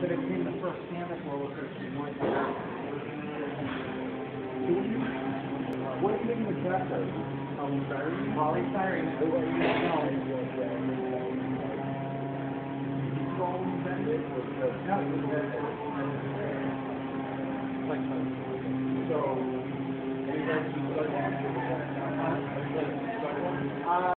But it came the first Santa Claus that she went to. What do you think the cat does? Polystyrene? Polystyrene. The way you know. All intended, No, it was that.